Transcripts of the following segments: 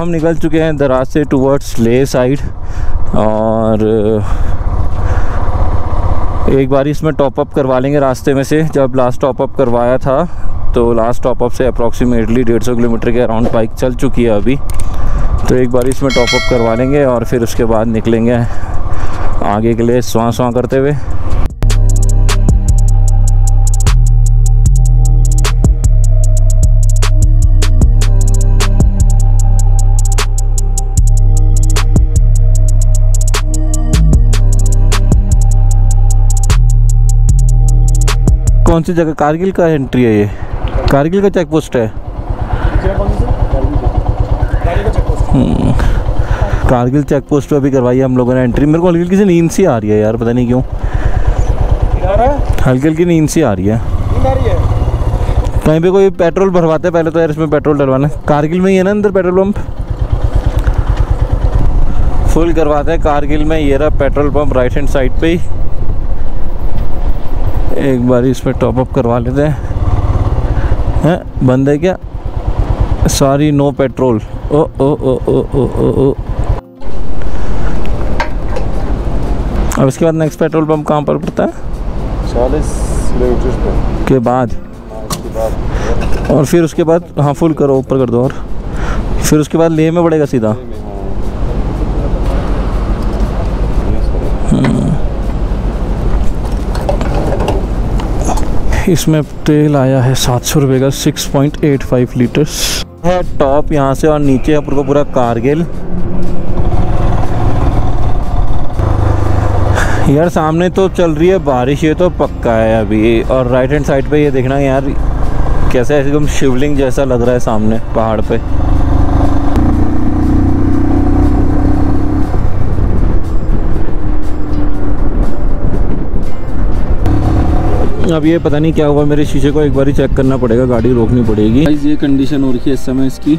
हम निकल चुके हैं दराज से टूवर्ड्स ले साइड और एक बार इसमें टॉपअप करवा लेंगे रास्ते में से। जब लास्ट टॉपअप करवाया था तो लास्ट टॉपअप से अप्रॉक्सीमेटली डेढ़ सौ किलोमीटर के अराउंड बाइक चल चुकी है अभी। तो एक बार इसमें टॉपअप करवा लेंगे और फिर उसके बाद निकलेंगे आगे के लिए स्वां स्वां करते हुए। कौन सी जगह? कारगिल का एंट्री है ये। कारगिल का चेक पोस्ट है। हम्म, कारगिल चेक पोस्ट पे अभी करवाई हम लोगों ने एंट्री मेरे को हल्की सी नींद सी आ रही है यार पता नहीं क्यों। हल्की हल्की नींद सी आ रही है। कहीं पे कोई पेट्रोल भरवाते हैं पहले तो यार इसमें पेट्रोल डलवाना। कारगिल में ही है ना अंदर पेट्रोल पंप? फुल करवाते हैं कारगिल में ये रहा petrol pump right hand side पे ही। एक बार इस इसमें टॉपअप करवा लेते हैं। हैं? बंद है क्या? सॉरी नो पेट्रोल ओ ओ ओ ओ ओ ओ ओ। अब इसके बाद नेक्स्ट पेट्रोल पंप कहाँ पर पड़ता है? चालीस किलोमीटर के बाद। बाद। और फिर उसके बाद हाँ फुल करो ऊपर कर दो और। फिर उसके बाद लेह में पड़ेगा सीधा। इसमें तेल आया है सात सौ रुपये का six point eight five litres है टॉप यहाँ से और नीचे अपन को पूरा कारगिल। यार सामने तो चल रही है बारिश, ये तो पक्का है अभी। और राइट हैंड साइड पे ये देखना यार, कैसे एकदम शिवलिंग जैसा लग रहा है सामने, पहाड़ पे। अब ये पता नहीं क्या हुआ मेरे शीशे को एक बार ही चेक करना पड़ेगा गाड़ी रोकनी पड़ेगी। ये कंडीशन हो रही है इस समय इसकी।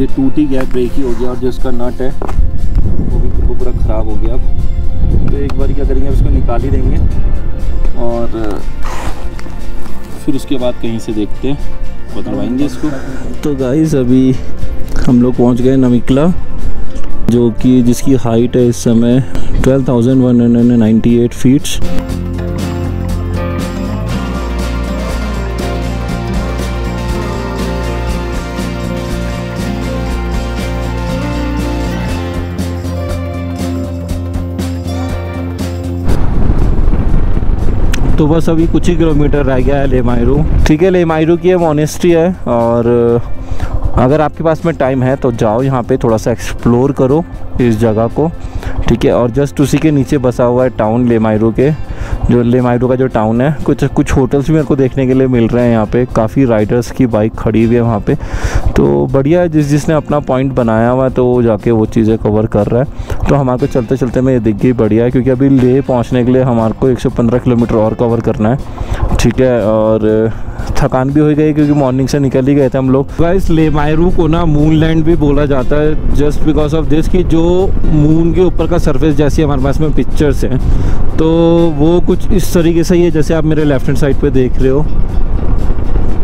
ये टूटी गया ब्रेक ही हो गया और जो इसका नट है वो भी पूरा पूरा ख़राब हो गया अब। तो एक बार क्या करेंगे उसको निकाल ही देंगे। और फिर उसके बाद कहीं से देखते हैं बदलवाएँगे इसको। तो गाइस अभी हम लोग पहुँच गए नमिकला जो कि जिसकी हाइट है इस समय 12,198 फीट्स तो बस अभी कुछ ही किलोमीटर रह गया है लेमायरू। ठीक है, लेमायरू की ये मोनेस्ट्री है और अगर आपके पास में टाइम है तो जाओ यहाँ पे थोड़ा सा एक्सप्लोर करो इस जगह को, ठीक है? और जस्ट उसी के नीचे बसा हुआ है टाउन लेमायरू के। जो लेमायरू का जो टाउन है, कुछ कुछ होटल्स भी मेरे को देखने के लिए मिल रहे हैं यहाँ पे। काफ़ी राइडर्स की बाइक खड़ी हुई है वहाँ पे। तो बढ़िया है, जिस, जिसने अपना पॉइंट बनाया हुआ है तो वो जाके वो चीज़ें कवर कर रहा है। तो हमारे को चलते चलते में ये दिख गई बढ़िया है, क्योंकि अभी ले पहुँचने के लिए हमारे को 115 किलोमीटर और कवर करना है, ठीक है? और थकान भी हो गई क्योंकि मॉर्निंग से निकल ही गए थे हम लोग। गाइस लेमायरू को ना मून लैंड भी बोला जाता है जस्ट बिकॉज़ ऑफ़ दिस कि जो मून के ऊपर का सरफेस जैसी हमारे पास में पिक्चर्स हैं तो वो कुछ इस तरीके से ही है जैसे आप मेरे लेफ़्ट हैंड साइड पे देख रहे हो।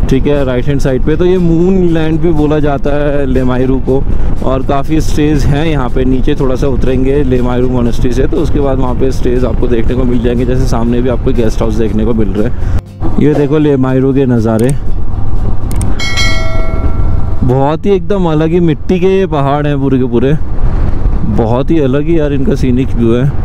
ठीक है राइट हैंड साइड पे। तो ये मून लैंड भी बोला जाता है लेमायरू को और काफ़ी स्टेज हैं यहाँ पे। नीचे थोड़ा सा उतरेंगे लेमायरू मोनेस्ट्री से तो उसके बाद वहाँ पे स्टेज आपको देखने को मिल जाएँगे। जैसे सामने भी आपको गेस्ट हाउस देखने को मिल रहा है। ये देखो लेमायरू के नज़ारे। बहुत ही एकदम अलग ही मिट्टी के ये पहाड़ हैं पूरे के पूरे। बहुत ही अलग ही यार इनका सीनिक व्यू है।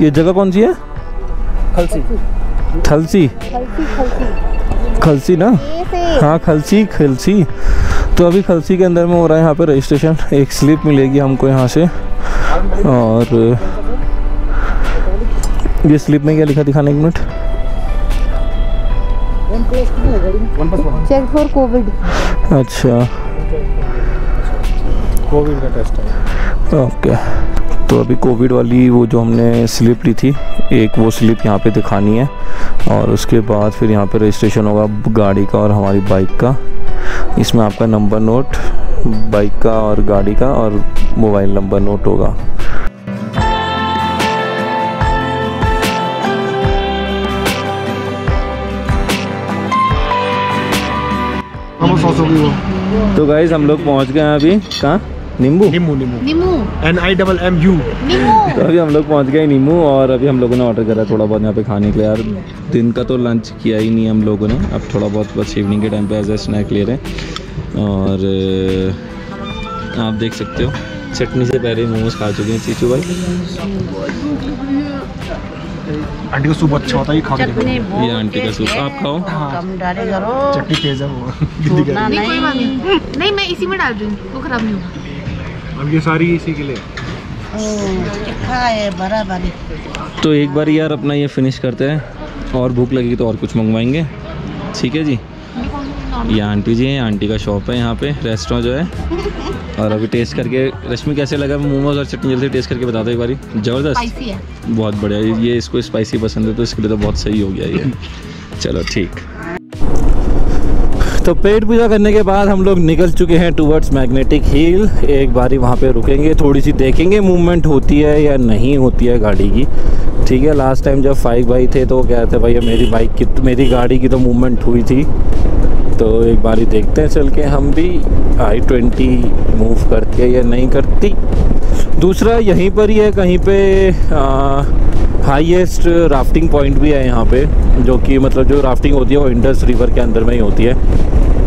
ये जगह कौन सी है? खलसी। खलसी। खलसी खलसी। ना? हाँ खलसी खलसी। तो अभी खलसी के अंदर में हो रहा है यहाँ पे रजिस्ट्रेशन एक स्लिप मिलेगी हमको यहाँ से। और ये स्लिप में क्या लिखा दिखाने एक minute? One plus one check for COVID अच्छा। कोविड का टेस्ट है। ओके तो अभी कोविड वाली वो जो हमने स्लिप ली थी एक वो स्लिप यहाँ पे दिखानी है और उसके बाद फिर यहाँ पे रजिस्ट्रेशन होगा गाड़ी का और हमारी बाइक का। इसमें आपका नंबर नोट बाइक का और गाड़ी का और मोबाइल नंबर नोट होगा। तो गाइज़ हम लोग पहुँच गए हैं अभी कहाँ? नींबू? नींबू नींबू। नीमू N I double M U तो अभी हम लोग पहुँच गए नींबू और अभी हम लोगों ने ऑर्डर करा थोड़ा बहुत यहाँ पे खाने के लिए। यार दिन का तो लंच किया ही नहीं हम लोगों ने। अब थोड़ा बहुत बस इवनिंग के टाइम पे एज ए स्नैक ले रहे हैं। और आप देख सकते हो चटनी से पहले मोमोज खा चुके हैं चीचू भाई। आंटी को सूप अच्छा होता है ये खा के ये आंटी का सूप। आप खाओ। कम डाले करो चटनी तेज है वो नहीं मैं इसी में डाल दूँगी वो खराब नहीं होगा। अब ये सारी इसी के लिए। है बराबर तो एक बार यार अपना ये फिनिश करते हैं। और भूख लगेगी तो और कुछ मंगवाएँगे। ठीक है जी? ये आंटी जी हैं आंटी का शॉप है यहाँ पे रेस्टोरेंट जो है। और अभी टेस्ट करके रश्मि कैसे लगा? मोमोज और चटनी जल्दी टेस्ट करके बता दो एक बारी। ज़बरदस्त। बहुत बढ़िया। ये इसको स्पाइसी पसंद है तो इसके लिए तो बहुत सही हो गया ये। चलो ठीक। तो पेट पूजा करने के बाद हम लोग निकल चुके हैं टूवर्ड्स मैग्नेटिक हिल एक बारी वहाँ पे रुकेंगे थोड़ी सी देखेंगे मूवमेंट होती है या नहीं होती है गाड़ी की. ठीक है लास्ट टाइम जब फाइव भाई थे तो कह रहे थे भैया, मेरी बाइक की, मेरी गाड़ी की तो मूवमेंट हुई थी. तो एक बारी देखते हैं, चल के हम भी आई ट्वेंटी मूव करती है या नहीं करती. दूसरा यहीं पर ही है, कहीं पे हाईएस्ट राफ्टिंग पॉइंट भी है यहाँ पे, जो कि मतलब जो राफ्टिंग होती है वो इंडस रिवर के अंदर में ही होती है।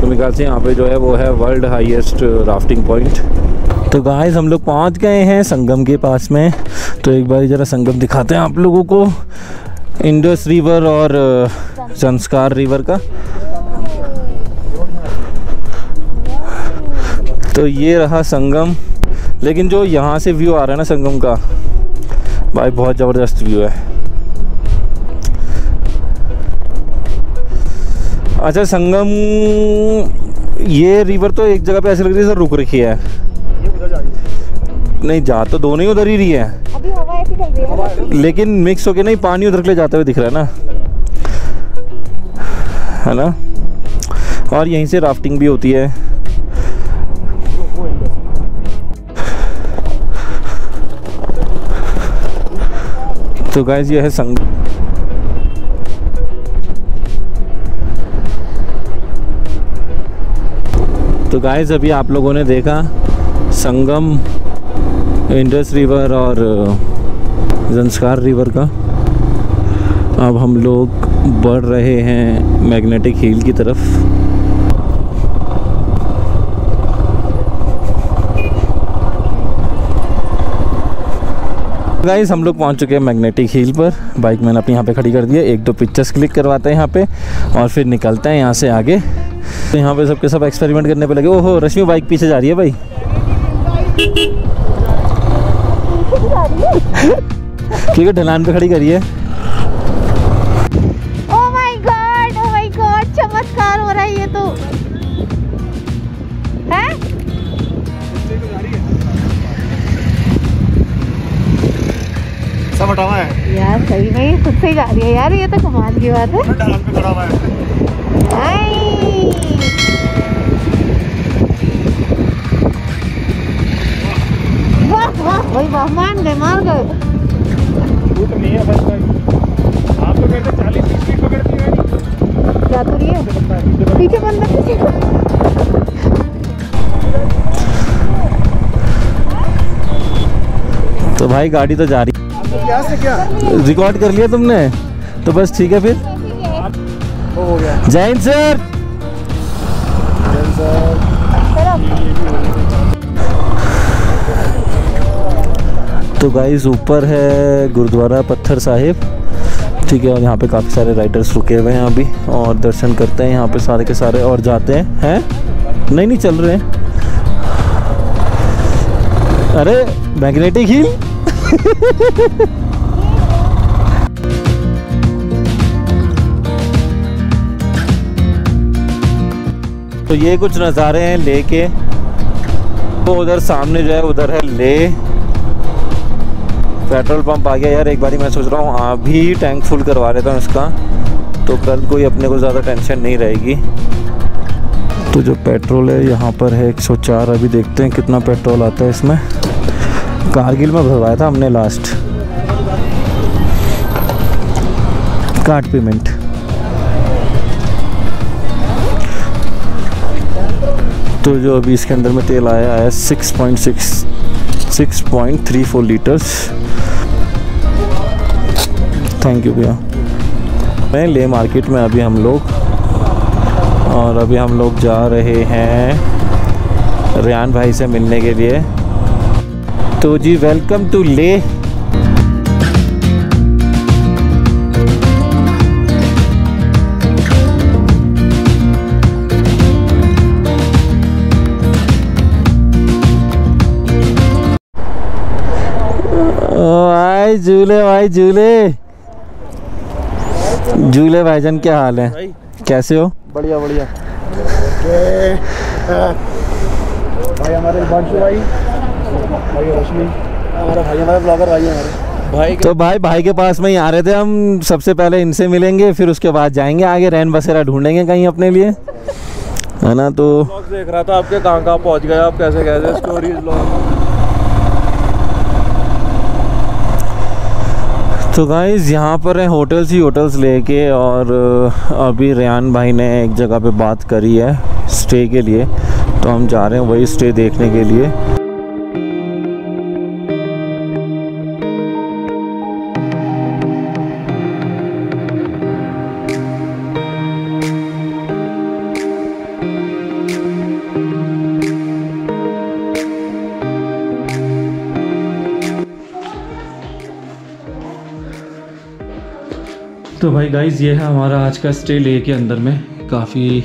तो मेरे ख्याल से यहाँ पे जो है वो है वर्ल्ड हाईएस्ट राफ्टिंग पॉइंट तो गाइस हम लोग पहुँच गए हैं संगम के पास में। तो एक बार ज़रा संगम दिखाते हैं आप लोगों को। इंडस रिवर और संस्कार रिवर का। तो ये रहा संगम। लेकिन जो यहाँ से व्यू आ रहा है ना संगम का भाई बहुत ज़बरदस्त व्यू है। अच्छा संगम ये रिवर तो एक जगह पे ऐसे लग रही है जैसे रुक रखी है। है नहीं जा तो दोनों ही उधर ही रही है। अभी हवा ऐसी चल रही है। लेकिन मिक्स होके नहीं पानी उधर के लिए जाते हुए दिख रहा है ना। है ना? और यहीं से राफ्टिंग भी होती है। तो गाइज़ ये है संग तो गाइज़ अभी आप लोगों ने देखा, संगम इंडस रिवर और जंस्कार रिवर का। अब हम लोग बढ़ रहे हैं मैग्नेटिक हिल की तरफ़। गाइस हम लोग पहुँच चुके हैं मैग्नेटिक हिल पर। बाइक मैंने अपनी यहाँ पे खड़ी कर दी है। एक दो पिक्चर्स क्लिक करवाते हैं यहाँ पे और फिर निकलते हैं यहाँ से आगे। तो यहाँ पे सबके सब एक्सपेरिमेंट करने पे लगे। ओहो रश्मि बाइक पीछे जा रही है भाई। क्योंकि ढलान पे खड़ी करिए है। हटा हुआ है। यार सही में ये खुद से ही जा रही है यार ये तो कमाल की बात है। ढलान पे खड़ा हुआ है। वाह वाह भाई वाह मान गए मार गए। भाई गाड़ी तो जा रही। क्या? रिकॉर्ड कर लिया तुमने? तो बस ठीक है फिर। जय हिंद सर। तो गाइस ऊपर है गुरुद्वारा पत्थर साहिब। ठीक है और यहाँ पे काफ़ी सारे राइडर्स रुके हुए हैं अभी और दर्शन करते हैं यहाँ पे सारे के सारे और जाते हैं। हैं? नहीं नहीं चल रहे हैं। अरे मैग्नेटिक हिल तो ये कुछ नज़ारे हैं ले के तो उधर सामने जो है, उधर है ले। पेट्रोल पंप आ गया यार, एक बारी मैं सोच रहा हूँ आप अभी टैंक फुल करवा लेता हूँ इसका। तो कल कोई अपने को ज़्यादा टेंशन नहीं रहेगी। तो जो पेट्रोल है, यहाँ पर है 104 अभी देखते हैं कितना पेट्रोल आता है इसमें। कारगिल में भरवाया था हमने लास्ट कार्ड पेमेंट तो जो अभी इसके अंदर में तेल आया है 6.6 6.34 लीटर्स थैंक यू भैया। मैं ले मार्केट में अभी हम लोग। और अभी हम लोग जा रहे हैं रियान भाई से मिलने के लिए। तो जी वेलकम टू ले भाई झूले भाई झूले। झूले भाईजान क्या हाल है? कैसे हो? बढ़िया बढ़िया। भाई हमारे भाई भाई रश्मि हमारा भाई हमारे ब्लॉगर भाई हमारे भाई तो भाई भाई के पास में ही आ रहे थे हम। सबसे पहले इनसे मिलेंगे फिर उसके बाद जाएँगे आगे। रैन बसेरा ढूंढेंगे कहीं अपने लिए। है ना तो देख रहा था आपके कहाँ कहाँ पहुँच गए आप कैसे कैसे स्टोरीज तो गाइज़ यहाँ पर है होटल्स ही होटल्स लेके और अभी रेहान भाई ने एक जगह पे बात करी है स्टे के लिए। तो हम जा रहे हैं वही स्टे देखने के लिए। तो भाई गाइज़ ये है हमारा आज का स्टे ले के अंदर में। काफ़ी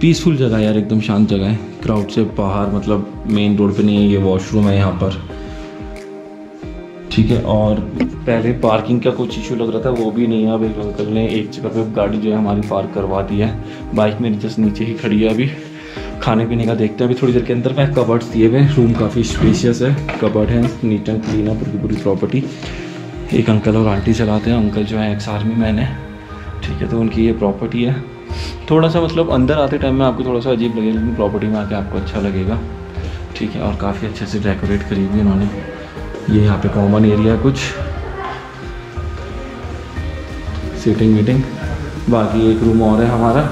पीसफुल जगह है यार, एकदम शांत जगह है। क्राउड से बाहर मतलब मेन रोड पे नहीं है, ये वॉशरूम है यहाँ पर। ठीक है, और पहले पार्किंग का कुछ इशू लग रहा था, वो भी नहीं है अब एक अंकल ने एक जगह पे गाड़ी जो है हमारी पार्क करवा दी है। बाइक मेरी जस्ट नीचे ही खड़ी है अभी। खाने पीने का देखते हैं, अभी थोड़ी देर के अंदर में कबर्ड्स दिए हुए रूम काफ़ी स्पेशियस है कबर्ड है नीट एंड क्लीन है, पूरी पूरी प्रॉपर्टी एक अंकल और आंटी चलाते हैं अंकल जो है एक्स आर्मी मैन है। ठीक है तो उनकी ये प्रॉपर्टी है। थोड़ा सा मतलब अंदर आते टाइम में आपको थोड़ा सा अजीब लगेगा, लेकिन प्रॉपर्टी में आके आपको अच्छा लगेगा। ठीक है, और काफ़ी अच्छे से डेकोरेट करी हुई उन्होंने। ये यहाँ पे कॉमन एरिया कुछ। सीटिंग वीटिंग बाकी एक रूम और है हमारा।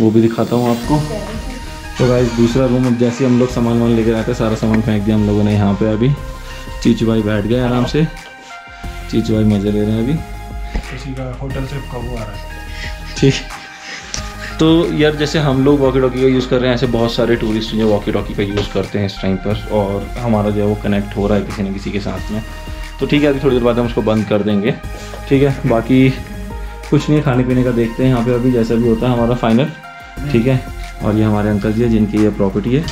वो भी दिखाता हूँ आपको। तो गाइस दूसरा रूम अब जैसे हम लोग सामान वामान लेकर आए थे सारा सामान फेंक दिया हम लोगों ने यहाँ पे अभी। चीचू भाई बैठ गए आराम से। चीचू भाई मज़े ले रहे हैं अभी। किसी का होटल से कब आ रहा है? ठीक। तो यार जैसे हम लोग वॉकी टॉकी का यूज़ कर रहे हैं ऐसे बहुत सारे टूरिस्ट जो वॉकी टॉकी का यूज़ करते हैं इस टाइम पर और हमारा जो है वो कनेक्ट हो रहा है किसी न किसी के साथ में। तो ठीक है अभी थोड़ी देर बाद हम उसको बंद कर देंगे। ठीक है बाकी कुछ नहीं खाने पीने का देखते हैं यहाँ पे अभी जैसा भी होता है हमारा फाइनल ठीक है और ये हमारे अंकल जी है जिनकी ये प्रॉपर्टी है।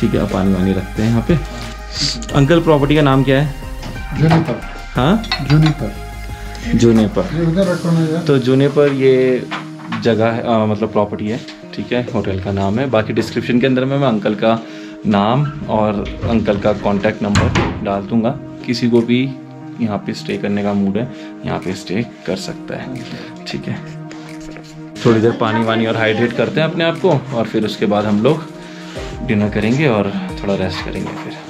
ठीक है आप पानी वानी रखते हैं यहाँ पे। अंकल प्रॉपर्टी का नाम क्या है? जूनिपर हाँ? जूनिपर जूने पर। तो जूने पर ये जगह है आ, मतलब प्रॉपर्टी है ठीक है होटल का नाम है। बाकी डिस्क्रिप्शन के अंदर में मैं अंकल का नाम और अंकल का कॉन्टैक्ट नंबर डाल दूँगा। किसी को भी यहाँ पे स्टे करने का मूड है यहाँ पे स्टे कर सकता है ठीक है। थोड़ी देर पानी वानी और हाइड्रेट करते हैं अपने आप को और फिर उसके बाद हम लोग डिनर करेंगे और थोड़ा रेस्ट करेंगे फिर।